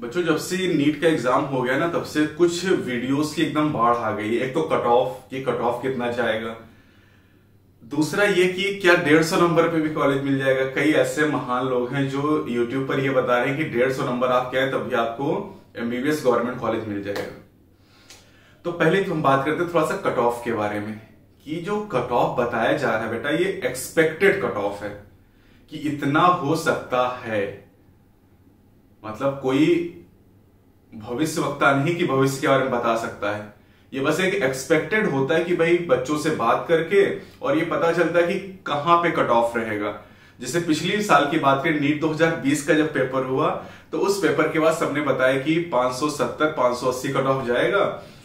बच्चों, जब से नीट का एग्ज़ाम हो गया ना, तब से कुछ वीडियोस की एकदम बाढ़ आ गई एक तो कट ऑफ़ ये कट ऑफ़ कितना जाएगा। दूसरा ये कि क्या डेढ़ सौ नंबर पे भी कॉलेज मिल जाएगा। कई ऐसे महान लोग हैं जो यूट्यूब पर ये बता रहे हैं कि डेढ़ सौ नंबर आप क्या है तभी आपको एमबीबीएस गवर्नमेंट कॉलेज मिल जाएगा। तो पहले तो हम बात करते हैं थोड़ा सा कट ऑफ़ के बारे में, कि जो कट ऑफ़ बताया जा रहा है बेटा, ये एक्सपेक्टेड कट ऑफ़ है, कि इतना हो सकता है। मतलब कोई भविष्य वक्ता नहीं कि भविष्य के बारे में बता सकता है। ये बस एक एक्सपेक्टेड होता है कि भाई बच्चों से बात करके और ये पता चलता है कि कहाँ पे कट ऑफ़ रहेगा। जैसे पिछली साल की बात करें, नीट 2020 का जब पेपर हुआ तो उस पेपर के बाद सबने बताया कि 570 580 कट ऑफ़ जाएगा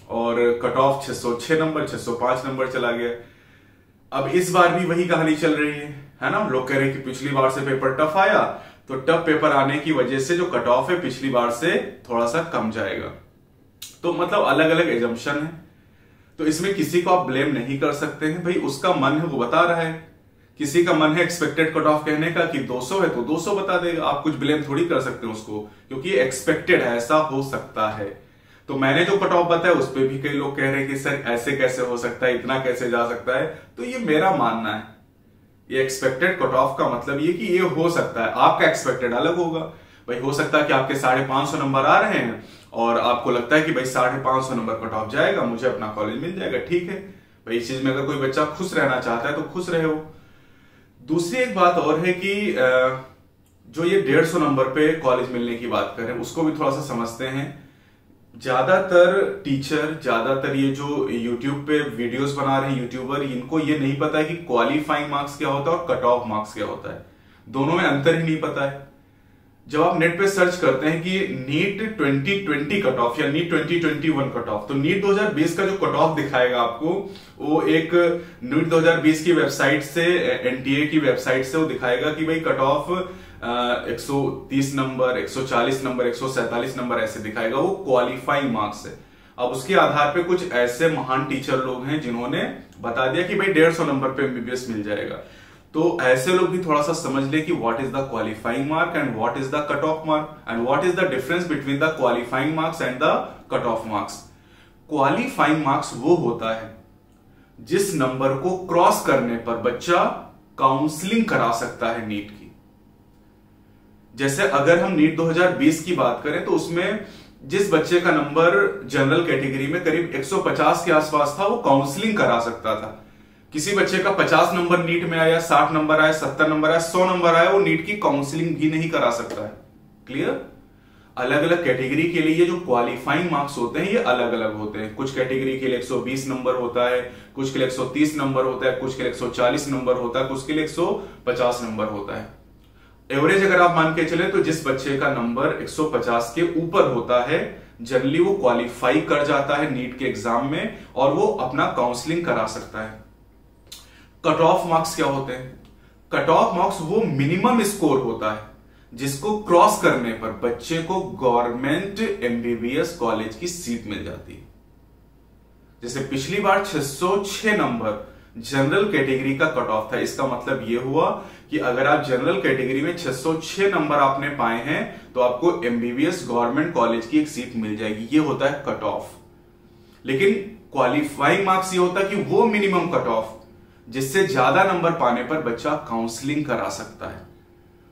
और कट ऑफ़ 606 नंबर 605 नंबर चला गया। अब इस बार भी वही कहानी चल रही है है ना? लोग कह रहे हैं कि पिछली बार से पेपर टफ आया तो टफ पेपर आने की वजह से जो कट ऑफ़ है पिछली बार से थोड़ा सा कम जाएगा। तो मतलब अलग अलग एजम्पन है। तो इसमें किसी को आप ब्लेम नहीं कर सकते हैं। भाई, उसका मन है वो बता रहा है। किसी का मन है एक्सपेक्टेड कट ऑफ़ कहने का कि 200 है तो 200 बता देगा। आप कुछ ब्लेम थोड़ी कर सकते हैं उसको, क्योंकि एक्सपेक्टेड है, ऐसा हो सकता है। तो मैंने जो कट ऑफ़ बताया, उस पर भी कई लोग कह रहे हैं कि, सर, ऐसे कैसे हो सकता है? इतना कैसे जा सकता है? तो ये मेरा मानना है। ये एक्सपेक्टेड कट ऑफ़ का मतलब ये कि ये हो सकता है, आपका एक्सपेक्टेड अलग होगा। भाई, हो सकता है कि आपके साढ़े पाँच सौ नंबर आ रहे हैं और आपको लगता है कि भाई साढ़े पाँच सौ नंबर कट ऑफ़ जाएगा, मुझे अपना कॉलेज मिल जाएगा, ठीक है। भाई, इस चीज़ में अगर कोई बच्चा खुश रहना चाहता है तो खुश रहे हो दूसरी एक बात और है कि जो ये डेढ़ सौ नंबर पे कॉलेज मिलने की बात करें, उसको भी थोड़ा सा समझते हैं। ज़्यादातर टीचर ज़्यादातर ये जो यूट्यूब पे वीडियोस बना रहे हैं यूट्यूबर इनको ये नहीं पता है कि क्वालिफाइंग मार्क्स क्या होता है और कट ऑफ़ मार्क्स क्या होता है। दोनों में अंतर ही नहीं पता है। जब आप नेट पे सर्च करते हैं कि नीट 2020 कट ऑफ़ या नीट 2021 कट ऑफ़ तो नीट 2020 का जो कट ऑफ़ दिखाएगा आपको, वो एक नीट 2020 की वेबसाइट से एनटीए की वेबसाइट से वो दिखाएगा कि भाई cut off 130 number 140 number 147 number ऐसे दिखाएगा, वो क्वालिफाइंग मार्क्स है। अब उसके आधार पे कुछ ऐसे महान टीचर लोग हैं जिन्होंने बता दिया कि भाई डेढ़ सौ नंबर पे एमबीबीएस मिल जाएगा। तो ऐसे लोग भी थोड़ा सा समझ ले कि what is the qualifying mark and what is the cut off mark and what is the difference between the qualifying marks and the cut off marks qualifying marks वो होता है जिस नंबर को क्रॉस करने पर बच्चा काउंसलिंग करा सकता है नीट की। जैसे अगर हम नीट 2020 की बात करें तो उसमें जिस बच्चे का नंबर जनरल कैटेगरी में करीब 150 के आसपास था, वो काउंसलिंग करा सकता था। किसी बच्चे का 50 नंबर नीट में आया 60 नंबर आया 70 नंबर आया 100 नंबर आया, वो नीट की काउंसलिंग भी नहीं करा सकता है। क्लियर? अलग अलग कैटेगरी के लिए जो क्वालिफाइंग मार्क्स होते हैं, ये अलग अलग होते हैं। कुछ कैटेगरी के लिए 120 नंबर होता है, कुछ के लिए 130 नंबर होता है, कुछ के लिए 140 नंबर होता है, कुछ के लिए 150 नंबर होता है। एवरेज अगर आप मान के चले तो जिस बच्चे का नंबर 150 के ऊपर होता है जनरली वो क्वालिफाई कर जाता है नीट के एग्ज़ाम में और वो अपना काउंसलिंग करा सकता है। कट ऑफ़ मार्क्स क्या होते हैं? कट ऑफ़ मार्क्स वो मिनिमम स्कोर होता है, जिसको क्रॉस करने पर बच्चे को गवर्नमेंट एमबीबीएस कॉलेज की सीट मिल जाती है। जैसे पिछली बार 606 नंबर जनरल कैटेगरी का कट ऑफ़ था। इसका मतलब यह हुआ कि अगर आप जनरल कैटेगरी में 606 नंबर आपने पाए हैं तो आपको एमबीबीएस गवर्नमेंट कॉलेज की एक सीट मिल जाएगी। ये होता है कट ऑफ़ लेकिन क्वालिफाइंग मार्क्स ये होता है कि वो मिनिमम कट ऑफ़ जिससे ज़्यादा नंबर पाने पर बच्चा काउंसलिंग करा सकता है।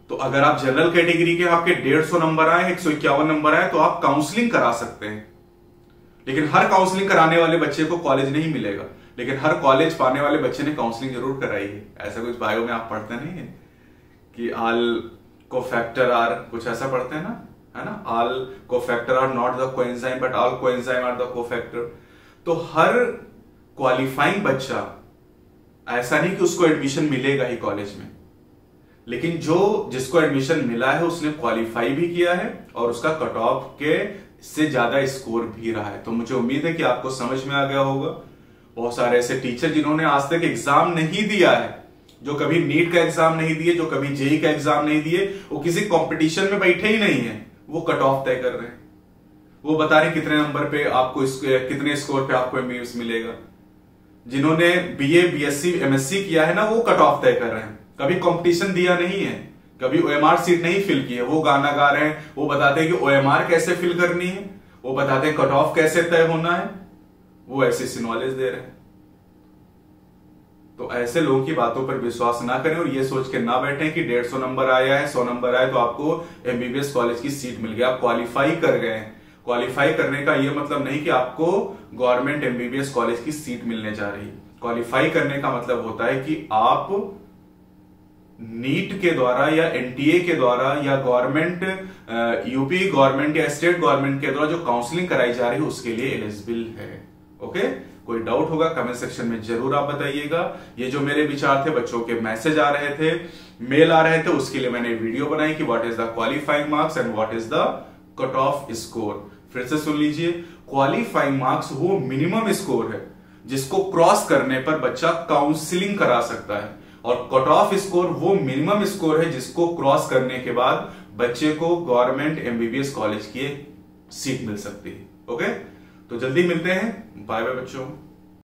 तो अगर आप जनरल कैटेगरी के आपके डेढ़ सौ नंबर आए, एक सौ इक्यावन नंबर आए तो आप काउंसलिंग करा सकते हैं। लेकिन हर काउंसलिंग कराने वाले बच्चे को कॉलेज नहीं मिलेगा। लेकिन हर कॉलेज पाने वाले बच्चे ने काउंसलिंग ज़रूर कराई है। ऐसा कुछ बायो में आप पढ़ते नहीं है कि आल को फैक्टर आर कुछ ऐसा पढ़ते हैं ना? है ना? All cofactor are not the coenzyme but all coenzyme are the cofactor तो हर क्वालिफाइंग बच्चा, ऐसा नहीं कि उसको एडमिशन मिलेगा ही कॉलेज में। लेकिन जो, जिसको एडमिशन मिला है, उसने क्वालिफाई भी किया है और उसका कट ऑफ़ के से ज़्यादा स्कोर भी रहा है। तो मुझे उम्मीद है कि आपको समझ में आ गया होगा। बहुत सारे ऐसे टीचर जिन्होंने आज तक एग्ज़ाम नहीं दिया है, जो कभी नीट का एग्ज़ाम नहीं दिए, जो कभी जेई का एग्ज़ाम नहीं दिए, वो किसी कंपटीशन में बैठे ही नहीं है। वो कट ऑफ़ तय कर रहे हैं। वो बता रहे कितने नंबर पे आपको कितने स्कोर पे आपको एमबीएस मिलेगा। जिन्होंने बीए बीएससी एमएससी किया है ना, वो कट ऑफ़ तय कर रहे हैं। कभी कंपटीशन दिया नहीं है। कभी ओ सीट नहीं फिल की है। वो गाना गा रहे हैं। वो बताते हैं कि ओ कैसे फिल करनी है। वो बताते हैं कट ऑफ़ कैसे तय होना है। वो ऐसे नॉलेज दे रहे हैं। तो ऐसे लोगों की बातों पर विश्वास ना करें और ये सोच के ना बैठे कि डेढ़ सौ नंबर आया है, सौ नंबर आया तो आपको एमबीबीएस कॉलेज की सीट मिल गई आप क्वालिफाई कर गए हैं। क्वालिफाई करने का ये मतलब नहीं कि आपको गवर्नमेंट एमबीबीएस कॉलेज की सीट मिलने जा रही। क्वालिफाई करने का मतलब होता है कि आप नीट के द्वारा या एनटीए के द्वारा या गवर्नमेंट यूपी गवर्नमेंट या स्टेट गवर्नमेंट के द्वारा जो काउंसलिंग कराई जा रही है, उसके लिए एलिजिबल है। ओके कोई डाउट होगा कमेंट सेक्शन में ज़रूर आप बताइएगा। ये जो मेरे विचार थे, बच्चों के मैसेज आ रहे थे मेल आ रहे थे, उसके लिए मैंने वीडियो बनाई कि what is the qualifying marks and what is the cut off score फिर से सुन लीजिए क्वालिफाइंग मार्क्स वो मिनिमम स्कोर है, जिसको क्रॉस करने पर बच्चा काउंसिलिंग करा सकता है। और कट ऑफ़ स्कोर वो मिनिमम स्कोर है, जिसको क्रॉस करने के बाद बच्चे को गवर्नमेंट एमबीबीएस कॉलेज की सीट मिल सकती है। ओके तो जल्दी मिलते हैं। बाय बाय बच्चों।